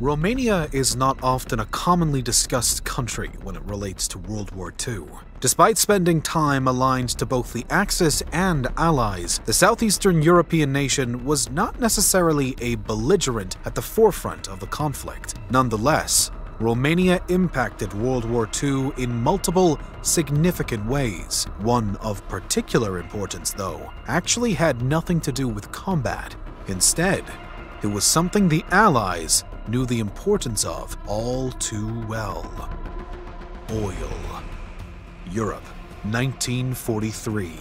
Romania is not often a commonly discussed country when it relates to World War II. Despite spending time aligned to both the Axis and Allies, the southeastern European nation was not necessarily a belligerent at the forefront of the conflict. Nonetheless, Romania impacted World War II in multiple significant ways. One of particular importance, though, actually had nothing to do with combat. Instead, it was something the Allies knew the importance of all too well oil. Europe, 1943.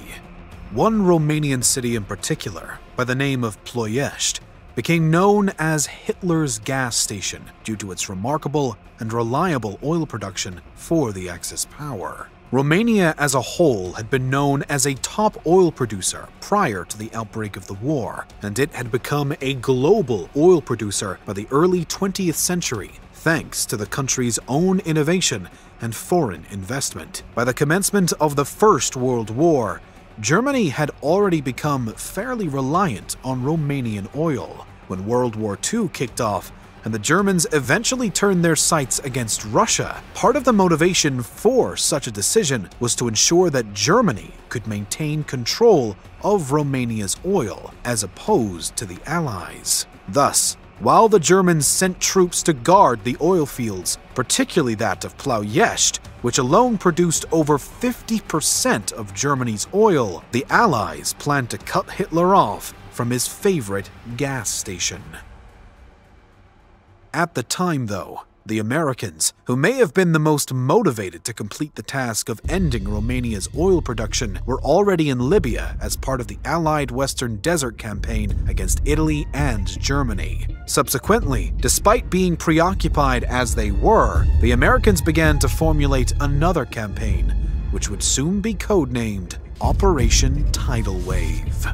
One Romanian city in particular, by the name of Ploiești, became known as Hitler's gas station due to its remarkable and reliable oil production for the Axis power. Romania as a whole had been known as a top oil producer prior to the outbreak of the war, and it had become a global oil producer by the early 20th century thanks to the country's own innovation and foreign investment. By the commencement of the First World War, Germany had already become fairly reliant on Romanian oil. When World War II kicked off, and the Germans eventually turned their sights against Russia. Part of the motivation for such a decision was to ensure that Germany could maintain control of Romania's oil as opposed to the Allies. Thus, while the Germans sent troops to guard the oil fields, particularly that of Ploiești, which alone produced over 50% of Germany's oil, the Allies planned to cut Hitler off from his favorite gas station. At the time, though, the Americans, who may have been the most motivated to complete the task of ending Romania's oil production, were already in Libya as part of the Allied Western Desert Campaign against Italy and Germany. Subsequently, despite being preoccupied as they were, the Americans began to formulate another campaign, which would soon be codenamed Operation Tidal Wave.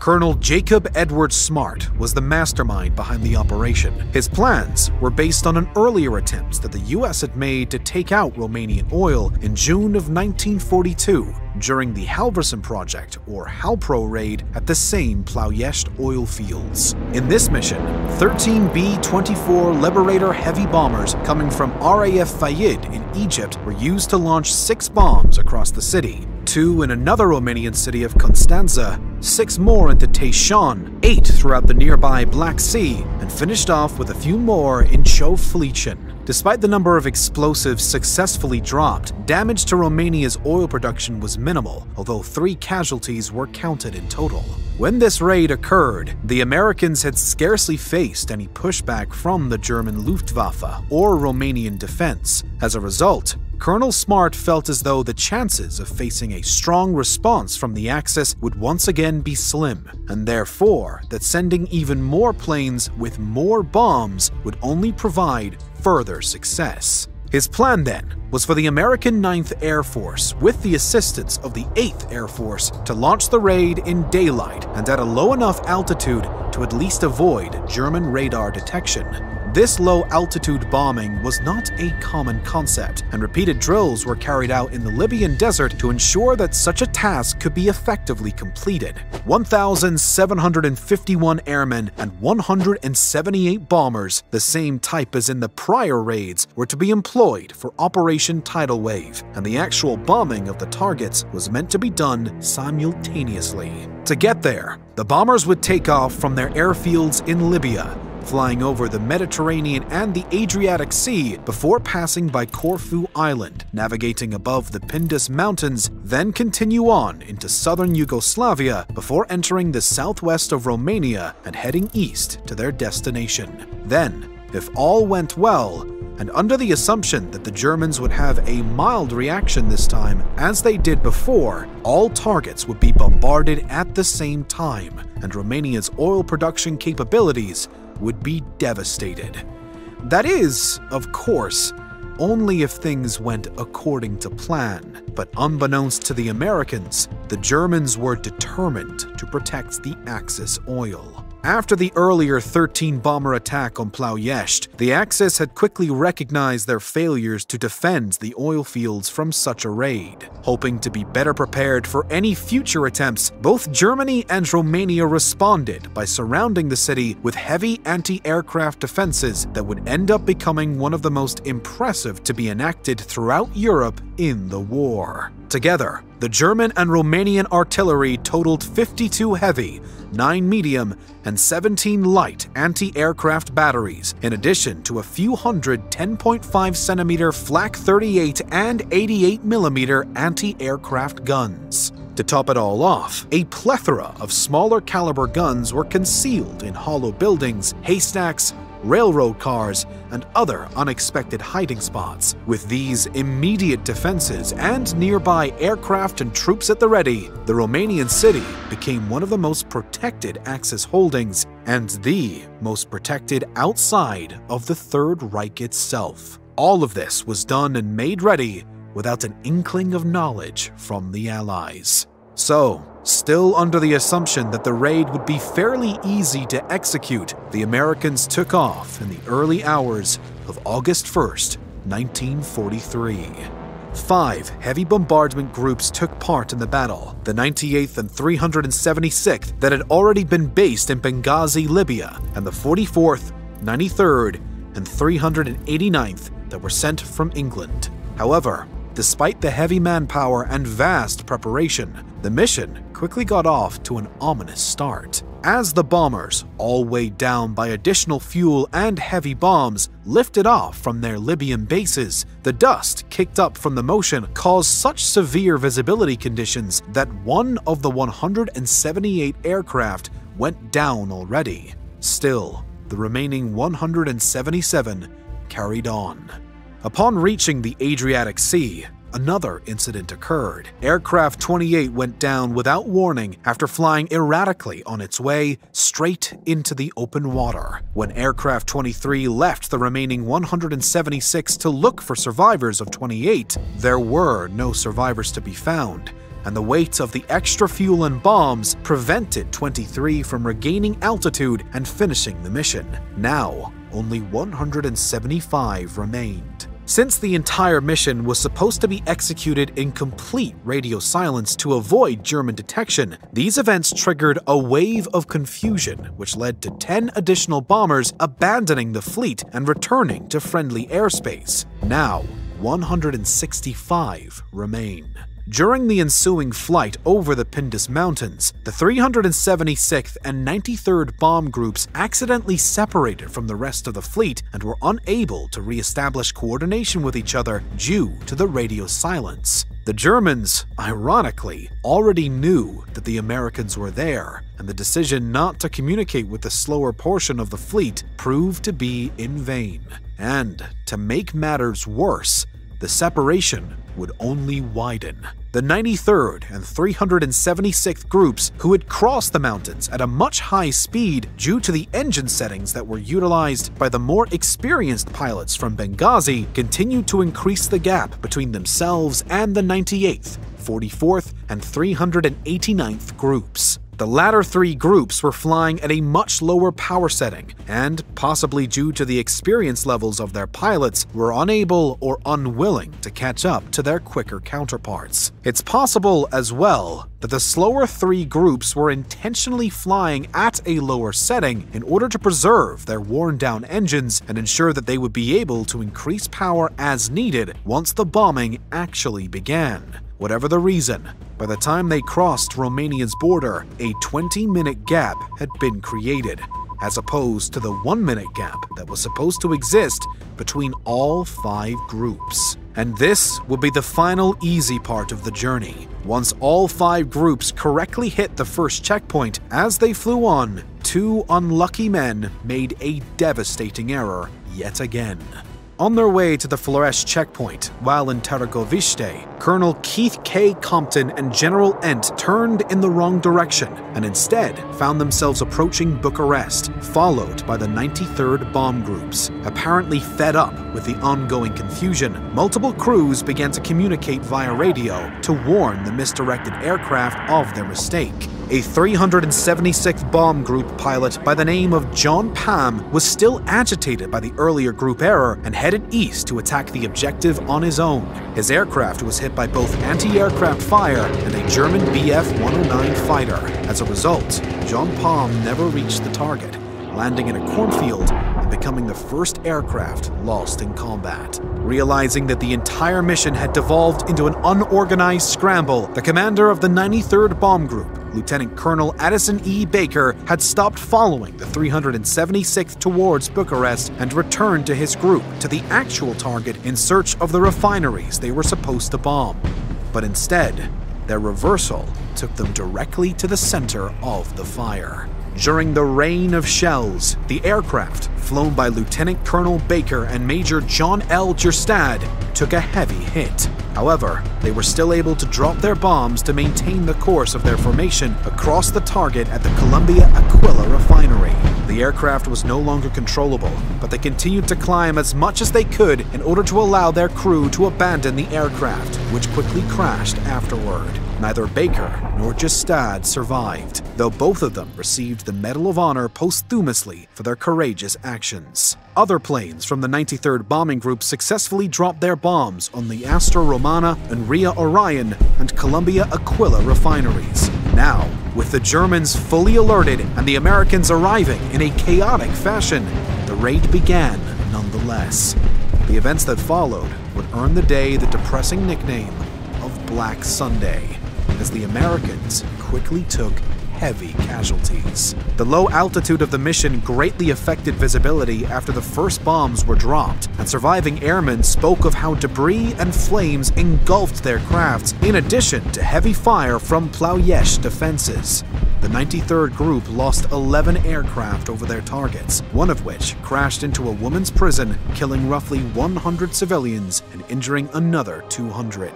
Colonel Jacob Edward Smart was the mastermind behind the operation. His plans were based on an earlier attempt that the US had made to take out Romanian oil in June of 1942 during the Halverson Project, or Halpro raid, at the same Ploiești oil fields. In this mission, 13 B-24 Liberator heavy bombers coming from RAF Fayed in Egypt were used to launch six bombs across the city, two in another Romanian city of Constanza, six more into Teișan, eight throughout the nearby Black Sea, and finished off with a few more in Cioflicen. Despite the number of explosives successfully dropped, damage to Romania's oil production was minimal, although three casualties were counted in total. When this raid occurred, the Americans had scarcely faced any pushback from the German Luftwaffe or Romanian defense. As a result, Colonel Smart felt as though the chances of facing a strong response from the Axis would once again be slim, and therefore that sending even more planes with more bombs would only provide further success. His plan then was for the American 9th Air Force, with the assistance of the 8th Air Force, to launch the raid in daylight and at a low enough altitude to at least avoid German radar detection. This low altitude bombing was not a common concept, and repeated drills were carried out in the Libyan desert to ensure that such a task could be effectively completed. 1,751 airmen and 178 bombers, the same type as in the prior raids, were to be employed for Operation Tidal Wave, and the actual bombing of the targets was meant to be done simultaneously. To get there, the bombers would take off from their airfields in Libya flying over the Mediterranean and the Adriatic Sea before passing by Corfu Island, navigating above the Pindus Mountains, then continue on into southern Yugoslavia before entering the southwest of Romania and heading east to their destination. Then, if all went well, and under the assumption that the Germans would have a mild reaction this time, as they did before, all targets would be bombarded at the same time, and Romania's oil production capabilities would be devastated. That is, of course, only if things went according to plan. But unbeknownst to the Americans, the Germans were determined to protect the Axis oil. After the earlier 13 bomber attack on Ploiești, the Axis had quickly recognized their failures to defend the oil fields from such a raid. Hoping to be better prepared for any future attempts, both Germany and Romania responded by surrounding the city with heavy anti aircraft defenses that would end up becoming one of the most impressive to be enacted throughout Europe in the war. Together, the German and Romanian artillery totaled 52 heavy, 9 medium, and 17 light anti aircraft batteries, in addition to a few hundred 10.5 centimeter Flak 38 and 88 millimeter anti aircraft guns. To top it all off, a plethora of smaller caliber guns were concealed in hollow buildings, haystacks, railroad cars, and other unexpected hiding spots. With these immediate defenses and nearby aircraft and troops at the ready, the Romanian city became one of the most protected Axis holdings and the most protected outside of the Third Reich itself. All of this was done and made ready without an inkling of knowledge from the Allies. So, still under the assumption that the raid would be fairly easy to execute, the Americans took off in the early hours of August 1st, 1943. Five heavy bombardment groups took part in the battle the 98th and 376th, that had already been based in Benghazi, Libya, and the 44th, 93rd, and 389th that were sent from England. However, despite the heavy manpower and vast preparation, the mission quickly got off to an ominous start. As the bombers, all weighed down by additional fuel and heavy bombs, lifted off from their Libyan bases, the dust kicked up from the motion caused such severe visibility conditions that one of the 178 aircraft went down already. Still, the remaining 177 carried on. Upon reaching the Adriatic Sea, another incident occurred. Aircraft 28 went down without warning after flying erratically on its way straight into the open water. When Aircraft 23 left the remaining 176 to look for survivors of 28, there were no survivors to be found. And the weight of the extra fuel and bombs prevented 23 from regaining altitude and finishing the mission. Now, only 175 remained. Since the entire mission was supposed to be executed in complete radio silence to avoid German detection, these events triggered a wave of confusion, which led to 10 additional bombers abandoning the fleet and returning to friendly airspace. Now, 165 remain. During the ensuing flight over the Pindus Mountains, the 376th and 93rd bomb groups accidentally separated from the rest of the fleet and were unable to re-establish coordination with each other due to the radio silence. The Germans, ironically, already knew that the Americans were there, and the decision not to communicate with the slower portion of the fleet proved to be in vain. And, to make matters worse, the separation would only widen. The 93rd and 376th groups, who had crossed the mountains at a much high speed due to the engine settings that were utilized by the more experienced pilots from Benghazi, continued to increase the gap between themselves and the 98th, 44th, and 389th groups. The latter three groups were flying at a much lower power setting, and, possibly due to the experience levels of their pilots, were unable or unwilling to catch up to their quicker counterparts. It's possible, as well, that the slower three groups were intentionally flying at a lower setting in order to preserve their worn down engines and ensure that they would be able to increase power as needed once the bombing actually began. Whatever the reason, by the time they crossed Romania's border, a 20 minute gap had been created, as opposed to the one minute gap that was supposed to exist between all five groups. And this would be the final easy part of the journey. Once all five groups correctly hit the first checkpoint, as they flew on, two unlucky men made a devastating error yet again. On their way to the Florești checkpoint, while in Târgoviște, Colonel Keith K. Compton and General Ent turned in the wrong direction and instead found themselves approaching Bucharest, followed by the 93rd Bomb Groups. Apparently fed up with the ongoing confusion, multiple crews began to communicate via radio to warn the misdirected aircraft of their mistake. A 376th Bomb Group pilot by the name of John Palm was still agitated by the earlier group error and headed east to attack the objective on his own. His aircraft was hit by both anti-aircraft fire and a German Bf-109 fighter. As a result, John Palm never reached the target, landing in a cornfield and becoming the first aircraft lost in combat. Realizing that the entire mission had devolved into an unorganized scramble, the commander of the 93rd Bomb Group, Lieutenant Colonel Addison E. Baker, had stopped following the 376th towards Bucharest and returned to his group to the actual target in search of the refineries they were supposed to bomb. But instead, their reversal took them directly to the center of the fire. During the rain of shells, the aircraft, flown by Lieutenant Colonel Baker and Major John L. Jerstad, took a heavy hit. However, they were still able to drop their bombs to maintain the course of their formation across the target at the Columbia Aquila refinery. The aircraft was no longer controllable, but they continued to climb as much as they could in order to allow their crew to abandon the aircraft, which quickly crashed afterward. Neither Baker nor Jerstad survived, though both of them received the Medal of Honor posthumously for their courageous actions. Other planes from the 93rd Bombing Group successfully dropped their bombs on the Astra Romana, Unirea Orion, and Columbia Aquila refineries. Now, with the Germans fully alerted and the Americans arriving in a chaotic fashion, the raid began nonetheless. The events that followed would earn the day the depressing nickname of Black Sunday as the Americans quickly took heavy casualties. The low altitude of the mission greatly affected visibility after the first bombs were dropped, and surviving airmen spoke of how debris and flames engulfed their crafts, in addition to heavy fire from Ploiești defenses. The 93rd Group lost 11 aircraft over their targets, one of which crashed into a woman's prison, killing roughly 100 civilians and injuring another 200.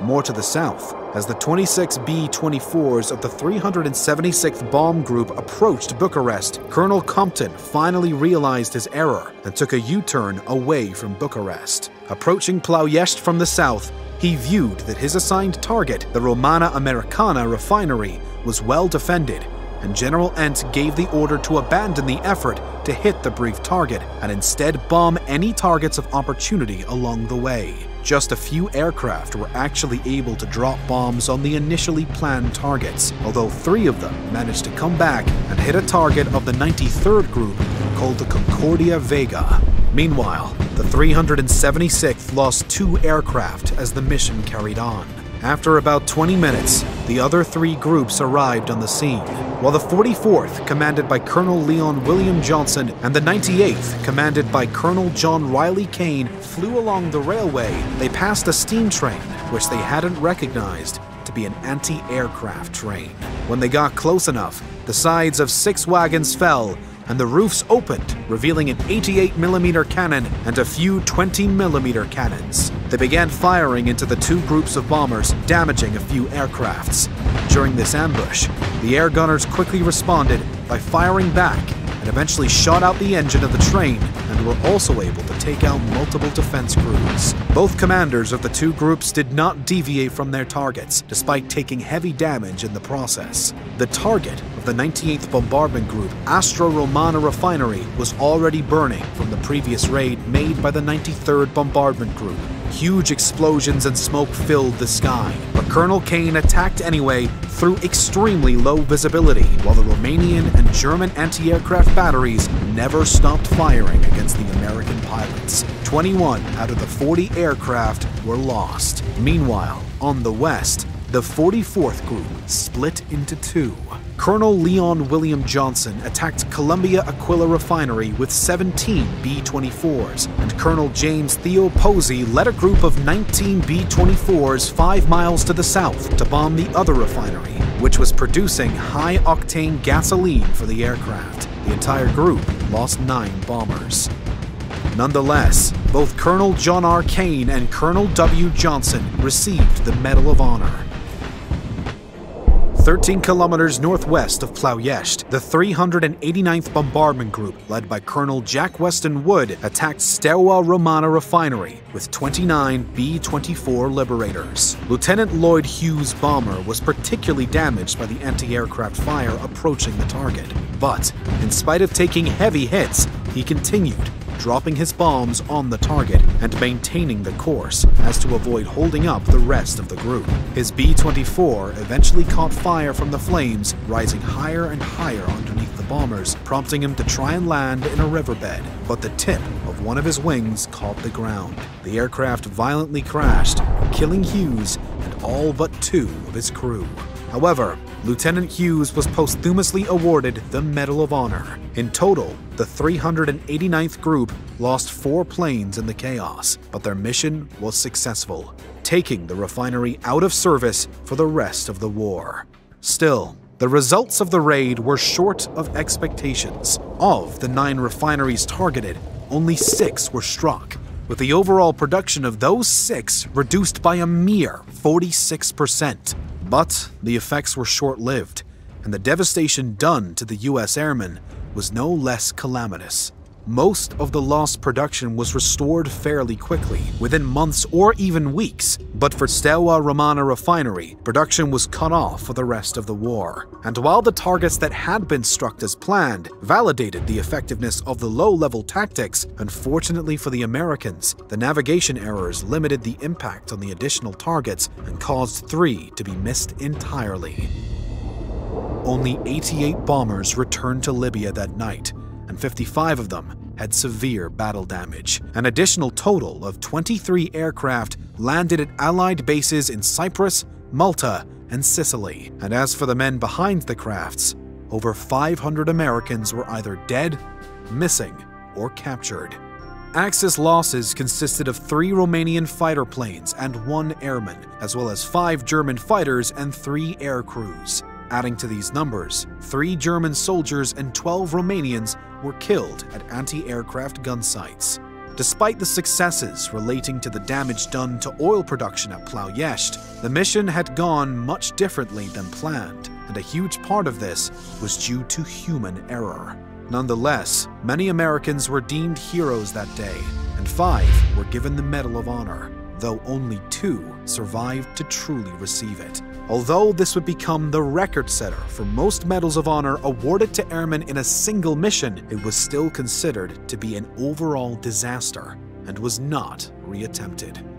More to the south, as the 26 B 24s of the 376th Bomb Group approached Bucharest, Colonel Compton finally realized his error and took a U turn away from Bucharest. Approaching Ploiești from the south, he viewed that his assigned target, the Romana Americana refinery, was well defended, and General Ent gave the order to abandon the effort to hit the brief target and instead bomb any targets of opportunity along the way. Just a few aircraft were actually able to drop bombs on the initially planned targets, although three of them managed to come back and hit a target of the 93rd Group called the Concordia Vega. Meanwhile, the 376th lost two aircraft as the mission carried on. After about 20 minutes, the other three groups arrived on the scene, while the 44th, commanded by Colonel Leon William Johnson, and the 98th, commanded by Colonel John Riley Kane, flew along the railway. They passed a steam train, which they hadn't recognized to be an anti aircraft train. When they got close enough, the sides of six wagons fell, and the roofs opened, revealing an 88mm cannon and a few 20mm cannons. They began firing into the two groups of bombers, damaging a few aircrafts. During this ambush, the air gunners quickly responded by firing back and eventually shot out the engine of the train and were also able to take out multiple defense crews. Both commanders of the two groups did not deviate from their targets, despite taking heavy damage in the process. The target of the 98th Bombardment Group, Astra Romana Refinery, was already burning from the previous raid made by the 93rd Bombardment Group. Huge explosions and smoke filled the sky, but Colonel Kane attacked anyway through extremely low visibility, while the Romanian and German anti-aircraft batteries never stopped firing against the American pilots. 21 out of the 40 aircraft were lost. Meanwhile, on the west, the 44th Group split into two. Colonel Leon William Johnson attacked Columbia Aquila Refinery with 17 B 24s, and Colonel James Theo Posey led a group of 19 B 24s five miles to the south to bomb the other refinery, which was producing high octane gasoline for the aircraft. The entire group lost nine bombers. Nonetheless, both Colonel John R. Kane and Colonel W. Johnson received the Medal of Honor. 13 kilometers northwest of Ploiești, the 389th Bombardment Group, led by Colonel Jack Weston Wood, attacked Steaua Romana refinery with 29 B 24 Liberators. Lieutenant Lloyd Hughes' bomber was particularly damaged by the anti aircraft fire approaching the target. But, in spite of taking heavy hits, he continued dropping his bombs on the target and maintaining the course as to avoid holding up the rest of the group. His B 24 eventually caught fire from the flames, rising higher and higher underneath the bombers, prompting him to try and land in a riverbed. But the tip of one of his wings caught the ground. The aircraft violently crashed, killing Hughes and all but two of his crew. However, Lieutenant Hughes was posthumously awarded the Medal of Honor. In total, the 389th Group lost four planes in the chaos, but their mission was successful, taking the refinery out of service for the rest of the war. Still, the results of the raid were short of expectations. Of the nine refineries targeted, only six were struck, with the overall production of those six reduced by a mere 46%. But the effects were short lived, and the devastation done to the US airmen was no less calamitous. Most of the lost production was restored fairly quickly, within months or even weeks, but for Steaua Romana refinery, production was cut off for the rest of the war. And while the targets that had been struck as planned validated the effectiveness of the low-level tactics, unfortunately for the Americans, the navigation errors limited the impact on the additional targets and caused three to be missed entirely. Only 88 bombers returned to Libya that night, and 55 of them had severe battle damage. An additional total of 23 aircraft landed at Allied bases in Cyprus, Malta, and Sicily. And as for the men behind the crafts, over 500 Americans were either dead, missing, or captured. Axis losses consisted of three Romanian fighter planes and one airman, as well as five German fighters and three air crews. Adding to these numbers, three German soldiers and 12 Romanians were killed at anti aircraft gun sites. Despite the successes relating to the damage done to oil production at Ploiești, the mission had gone much differently than planned, and a huge part of this was due to human error. Nonetheless, many Americans were deemed heroes that day, and five were given the Medal of Honor, though only two survived to truly receive it. Although this would become the record setter for most Medals of Honor awarded to airmen in a single mission, it was still considered to be an overall disaster and was not reattempted.